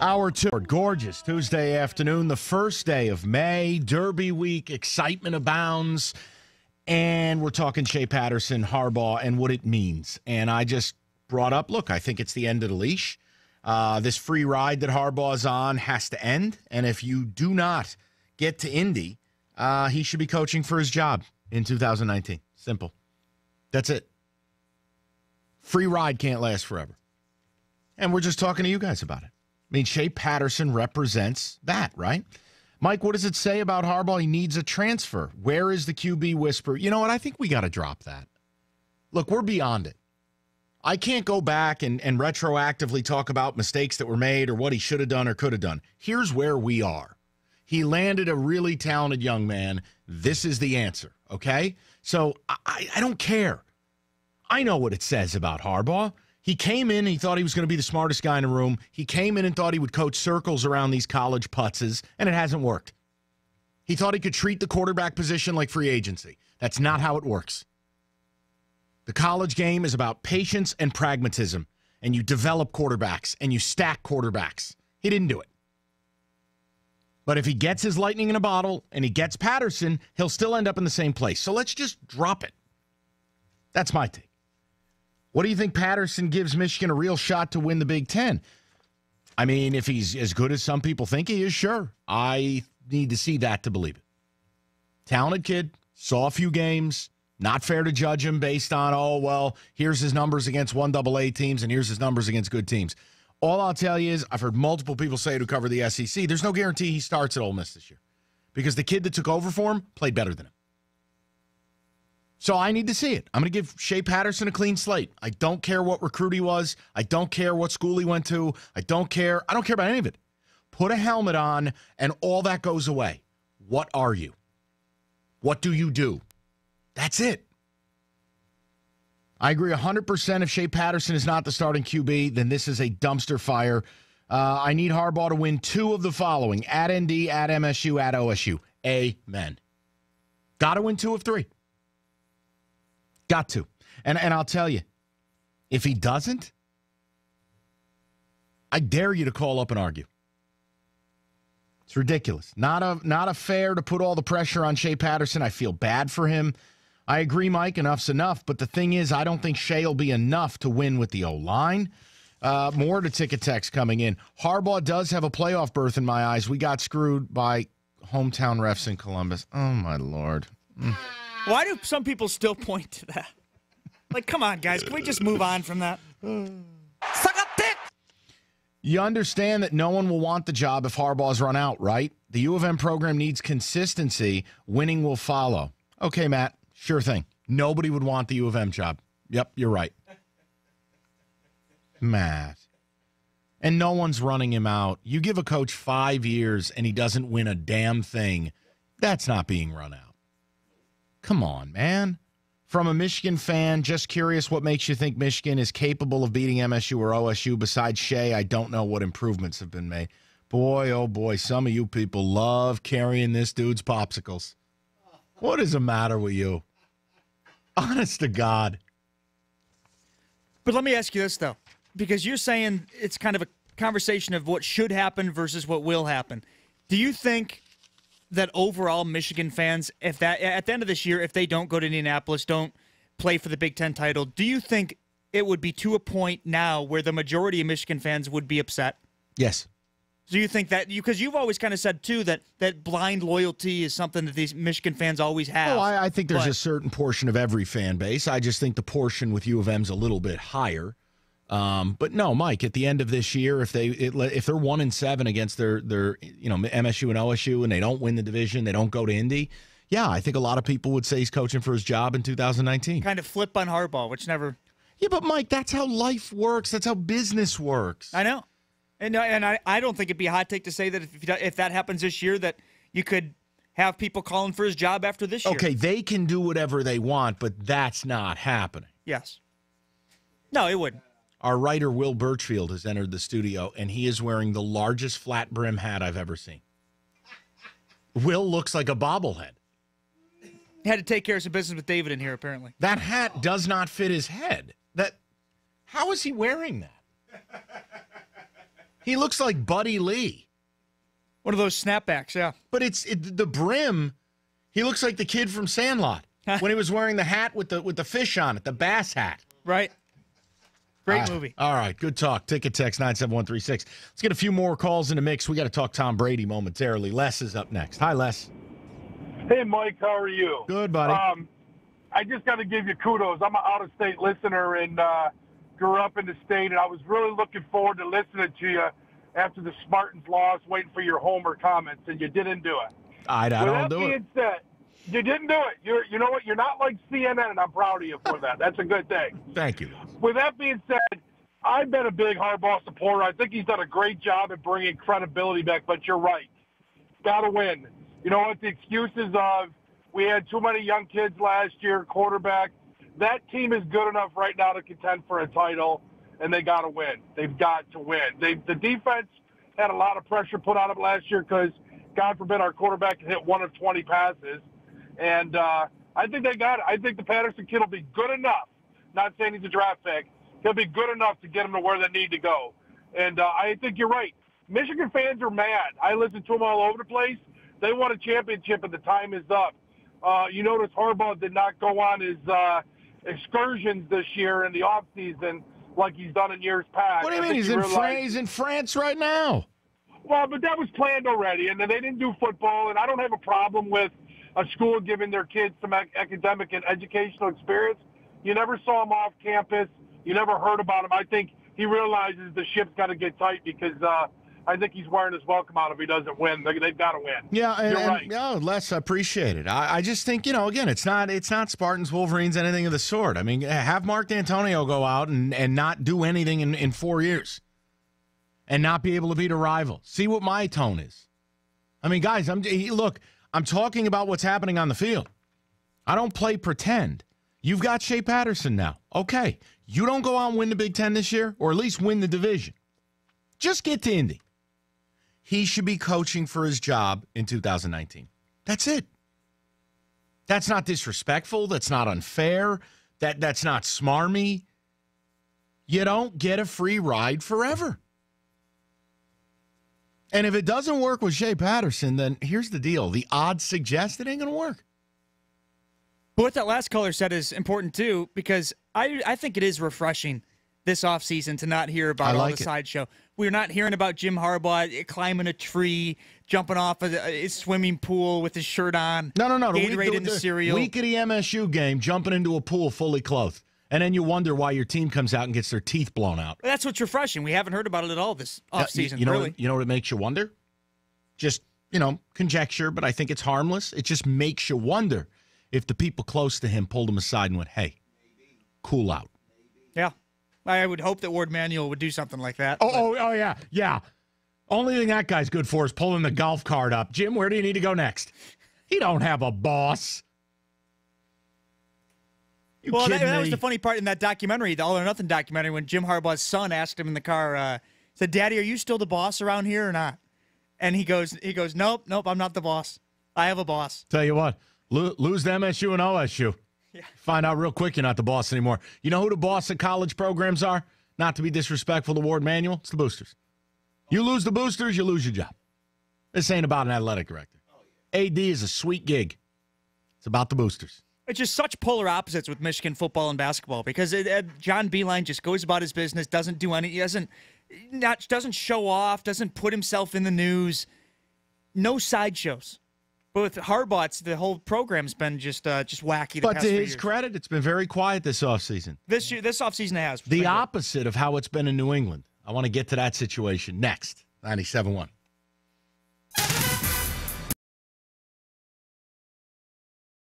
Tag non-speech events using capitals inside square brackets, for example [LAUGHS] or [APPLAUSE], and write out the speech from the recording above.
Hour two, gorgeous Tuesday afternoon, the first day of May, Derby week, excitement abounds. And we're talking Shea Patterson, Harbaugh, and what it means. And I just brought up look, I think it's the end of the leash. Uh, this free ride that Harbaugh's on has to end. And if you do not get to Indy, uh, he should be coaching for his job in 2019. Simple. That's it. Free ride can't last forever. And we're just talking to you guys about it. I mean, Shea Patterson represents that, right? Mike, what does it say about Harbaugh? He needs a transfer. Where is the QB whisper? You know what? I think we got to drop that. Look, we're beyond it. I can't go back and, and retroactively talk about mistakes that were made or what he should have done or could have done. Here's where we are. He landed a really talented young man. This is the answer, okay? So I, I don't care. I know what it says about Harbaugh. He came in, he thought he was going to be the smartest guy in the room. He came in and thought he would coach circles around these college putzes, and it hasn't worked. He thought he could treat the quarterback position like free agency. That's not how it works. The college game is about patience and pragmatism, and you develop quarterbacks and you stack quarterbacks. He didn't do it. But if he gets his lightning in a bottle and he gets Patterson, he'll still end up in the same place. So let's just drop it. That's my take. What do you think Patterson gives Michigan a real shot to win the Big Ten? I mean, if he's as good as some people think he is, sure. I need to see that to believe it. Talented kid, saw a few games. Not fair to judge him based on, oh, well, here's his numbers against one double A teams and here's his numbers against good teams. All I'll tell you is I've heard multiple people say to cover the SEC, there's no guarantee he starts at Ole Miss this year because the kid that took over for him played better than him. So I need to see it. I'm going to give Shea Patterson a clean slate. I don't care what recruit he was. I don't care what school he went to. I don't care. I don't care about any of it. Put a helmet on and all that goes away. What are you? What do you do? That's it. I agree 100% if Shea Patterson is not the starting QB, then this is a dumpster fire. Uh, I need Harbaugh to win two of the following at ND, at MSU, at OSU. Amen. Got to win two of three. Got to. And and I'll tell you, if he doesn't, I dare you to call up and argue. It's ridiculous. Not a not a fair to put all the pressure on Shea Patterson. I feel bad for him. I agree, Mike. Enough's enough. But the thing is, I don't think Shea will be enough to win with the O line. Uh, more to ticket text coming in. Harbaugh does have a playoff berth in my eyes. We got screwed by hometown refs in Columbus. Oh my lord. Mm. Why do some people still [LAUGHS] point to that? Like, come on, guys. Can we just move on from that? Suck a dick! You understand that no one will want the job if Harbaugh's run out, right? The U of M program needs consistency. Winning will follow. Okay, Matt. Sure thing. Nobody would want the U of M job. Yep, you're right. Matt. And no one's running him out. You give a coach five years and he doesn't win a damn thing. That's not being run out. Come on, man. From a Michigan fan, just curious what makes you think Michigan is capable of beating MSU or OSU. Besides Shea, I don't know what improvements have been made. Boy, oh boy, some of you people love carrying this dude's popsicles. What is the matter with you? Honest to God. But let me ask you this, though, because you're saying it's kind of a conversation of what should happen versus what will happen. Do you think that overall Michigan fans, if that at the end of this year, if they don't go to Indianapolis, don't play for the Big Ten title, do you think it would be to a point now where the majority of Michigan fans would be upset? Yes. Do you think that you because you've always kind of said too that that blind loyalty is something that these Michigan fans always have? Oh, I, I think there's but, a certain portion of every fan base. I just think the portion with U of M's a little bit higher. Um, but no, Mike. At the end of this year, if they it, if they're one and seven against their their you know MSU and OSU, and they don't win the division, they don't go to Indy. Yeah, I think a lot of people would say he's coaching for his job in 2019. Kind of flip on Harbaugh, which never. Yeah, but Mike, that's how life works. That's how business works. I know, and and I, I don't think it'd be a hot take to say that if if that happens this year, that you could have people calling for his job after this year. Okay, they can do whatever they want, but that's not happening. Yes. No, it wouldn't. Our writer Will Burchfield has entered the studio, and he is wearing the largest flat brim hat I've ever seen. Will looks like a bobblehead. He had to take care of some business with David in here, apparently. That hat does not fit his head. That how is he wearing that? He looks like Buddy Lee. One of those snapbacks, yeah. But it's it, the brim. He looks like the kid from Sandlot [LAUGHS] when he was wearing the hat with the with the fish on it, the bass hat. Right. Great All right. movie. All right, good talk. Ticket text 97136. Let's get a few more calls in the mix. We got to talk Tom Brady momentarily. Les is up next. Hi, Les. Hey, Mike, how are you? Good, buddy. Um, I just got to give you kudos. I'm an out-of-state listener and uh, grew up in the state, and I was really looking forward to listening to you after the Spartans lost, waiting for your homer comments, and you didn't do it. I, I With don't that do being it. said, you didn't do it. You're, you know what? You're not like CNN, and I'm proud of you for that. That's a good thing. [LAUGHS] Thank you. With that being said, I've been a big Harbaugh supporter. I think he's done a great job at bringing credibility back. But you're right, got to win. You know what? The excuses of we had too many young kids last year, quarterback. That team is good enough right now to contend for a title, and they got to win. They've got to win. They, the defense had a lot of pressure put on them last year because, God forbid, our quarterback can hit one of 20 passes. And uh, I think they got it. I think the Patterson kid will be good enough. Not saying he's a draft pick. He'll be good enough to get them to where they need to go. And uh, I think you're right. Michigan fans are mad. I listen to them all over the place. They want a championship, and the time is up. Uh, you notice Harbaugh did not go on his uh, excursions this year in the off season like he's done in years past. What do you mean? He's he in, realized- Fran- he's in France right now. well, but that was planned already, and then they didn't do football. And I don't have a problem with a school giving their kids some academic and educational experience. You never saw him off campus. You never heard about him. I think he realizes the ship's got to get tight because uh, I think he's wearing his welcome out if he doesn't win. They, they've got to win. Yeah, and, You're right. no, Les, I appreciate it. I, I just think you know, again, it's not it's not Spartans, Wolverines, anything of the sort. I mean, have Mark Dantonio go out and, and not do anything in, in four years, and not be able to beat a rival. See what my tone is. I mean, guys, I'm he- look. I'm talking about what's happening on the field. I don't play pretend. You've got Shea Patterson now. Okay, you don't go out and win the Big Ten this year, or at least win the division. Just get to Indy he should be coaching for his job in 2019. That's it. That's not disrespectful. That's not unfair. That that's not smarmy. You don't get a free ride forever. And if it doesn't work with Shea Patterson, then here's the deal. The odds suggest it ain't going to work. But what that last caller said is important too, because I I think it is refreshing this offseason to not hear about I all the it. sideshow. We're not hearing about Jim Harbaugh climbing a tree, jumping off a, a swimming pool with his shirt on. No, no, no. The Gatorade week, in the, cereal. Week of the MSU game, jumping into a pool fully clothed. And then you wonder why your team comes out and gets their teeth blown out. That's what's refreshing. We haven't heard about it at all this offseason. You, you know, really. what, you know what it makes you wonder? Just you know, conjecture, but I think it's harmless. It just makes you wonder if the people close to him pulled him aside and went, "Hey, cool out." yeah. I would hope that Warde Manuel would do something like that. Oh, but- oh, oh, yeah, yeah. Only thing that guy's good for is pulling the golf cart up. Jim, where do you need to go next? He don't have a boss. You Well, that, that was the funny part in that documentary, the All or Nothing documentary, when Jim Harbaugh's son asked him in the car, uh, said, "Daddy, are you still the boss around here or not?" And he goes, "He goes, nope, nope, I'm not the boss. I have a boss." Tell you what, lo- lose to MSU and OSU. Find out real quick you're not the boss anymore. You know who the boss of college programs are? Not to be disrespectful to Warde Manuel, it's the boosters. You lose the boosters, you lose your job. This ain't about an athletic director. AD is a sweet gig. It's about the boosters. It's just such polar opposites with Michigan football and basketball because it, uh, John Beilein just goes about his business, doesn't do any, he doesn't not doesn't show off, doesn't put himself in the news, no sideshows. But with Harbaugh, it's, the whole program's been just uh, just wacky. The But past to his years. credit, it's been very quiet this offseason. this year, this offseason has. The opposite of how it's been in New England. I want to get to that situation next. 97.1.